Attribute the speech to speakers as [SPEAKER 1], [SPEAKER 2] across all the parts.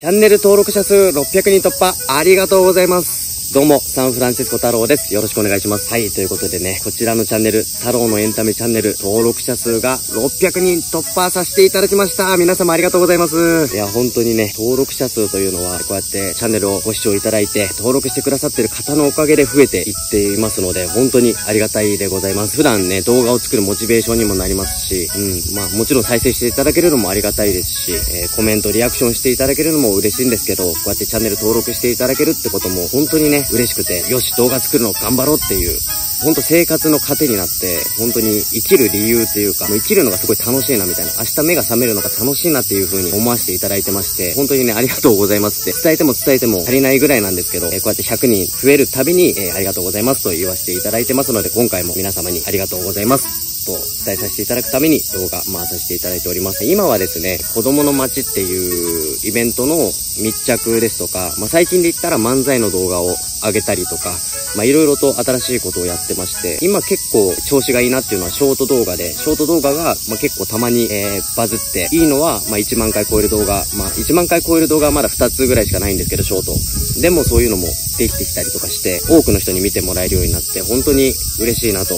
[SPEAKER 1] チャンネル登録者数600人突破ありがとうございます。どうも、サンフランシスコ太郎です。よろしくお願いします。はい、ということでね、こちらのチャンネル、太郎のエンタメチャンネル、登録者数が600人突破させていただきました。皆様ありがとうございます。いや、本当にね、登録者数というのは、こうやってチャンネルをご視聴いただいて、登録してくださってる方のおかげで増えていっていますので、本当にありがたいでございます。普段ね、動画を作るモチベーションにもなりますし、うん、まあもちろん再生していただけるのもありがたいですし、えーコメント、リアクションしていただけるのも嬉しいんですけど、こうやってチャンネル登録していただけるってことも本当にね、ね嬉しくて、よし、動画作るの頑張ろうっていう、本当生活の糧になって、本当に生きる理由っていうか、もう生きるのがすごい楽しいなみたいな、明日目が覚めるのが楽しいなっていう風に思わせていただいてまして、本当にね、ありがとうございますって、伝えても伝えても足りないぐらいなんですけど、えーこうやって100人増えるたびに、えーありがとうございますと言わせていただいてますので、今回も皆様にありがとうございます。と伝えさせていただくために動画回させていただいております。今はですね、子供の街っていうイベントの密着ですとか、まあ、最近で言ったら漫才の動画を上げたりとか、まあ、いろいろと新しいことをやってまして、今結構調子がいいなっていうのはショート動画で、ショート動画が、ま、結構たまに、えーバズって、いいのは、ま、1万回超える動画、まあ、1万回超える動画はまだ2つぐらいしかないんですけど、ショート。でもそういうのもできてきたりとかして、多くの人に見てもらえるようになって、本当に嬉しいなと、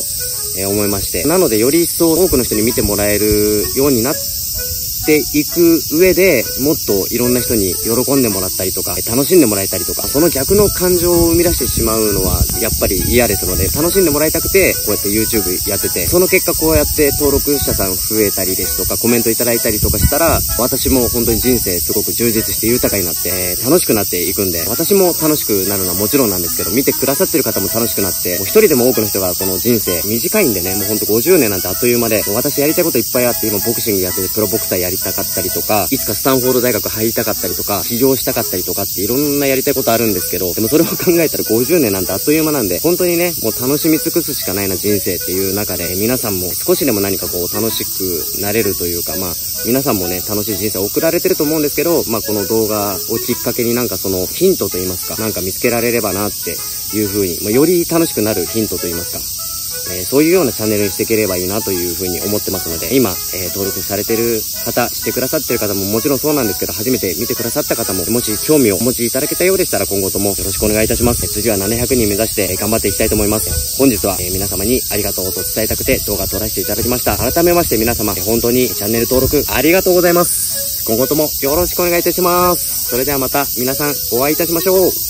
[SPEAKER 1] えー思いまして。なので、より一層多くの人に見てもらえるようになってっていく上で、もっといろんな人に喜んでもらったりとか、楽しんでもらえたりとか、その逆の感情を生み出してしまうのは、やっぱり嫌ですので、楽しんでもらいたくて、こうやって YouTube やってて、その結果こうやって登録者さん増えたりですとか、コメントいただいたりとかしたら、私も本当に人生すごく充実して豊かになって、楽しくなっていくんで、私も楽しくなるのはもちろんなんですけど、見てくださってる方も楽しくなって、もう一人でも多くの人がこの人生短いんでね、もうほんと50年なんてあっという間で、私やりたいこといっぱいあって、今ボクシングやっててプロボクサーやりたかったりとか、いつかスタンフォード大学入りたかったりとか、起業したかったりとかっていろんなやりたいことあるんですけど、でもそれを考えたら50年なんてあっという間なんで、本当にね、もう楽しみ尽くすしかないな人生っていう中で、皆さんも少しでも何かこう楽しくなれるというか、まあ、皆さんもね、楽しい人生を送られてると思うんですけど、まあこの動画をきっかけになんかそのヒントと言いますか、なんか見つけられればなっていう風に、まあ、より楽しくなるヒントと言いますか、えーそういうようなチャンネルにしていければいいなというふうに思ってますので、今、えー登録されてる方、してくださってる方ももちろんそうなんですけど、初めて見てくださった方も、もし興味をお持ちいただけたようでしたら、今後ともよろしくお願いいたします。えー次は700人目指して、えー頑張っていきたいと思います。本日は、えー皆様にありがとうと伝えたくて動画撮らせていただきました。改めまして皆様、えー本当にチャンネル登録ありがとうございます。今後ともよろしくお願いいたします。それではまた皆さんお会いいたしましょう。